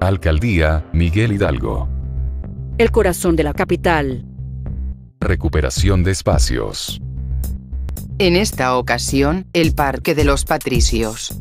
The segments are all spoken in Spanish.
Alcaldía, Miguel Hidalgo. El corazón de la capital. Recuperación de espacios. En esta ocasión, el Parque de los Patricios.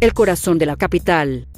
El corazón de la capital.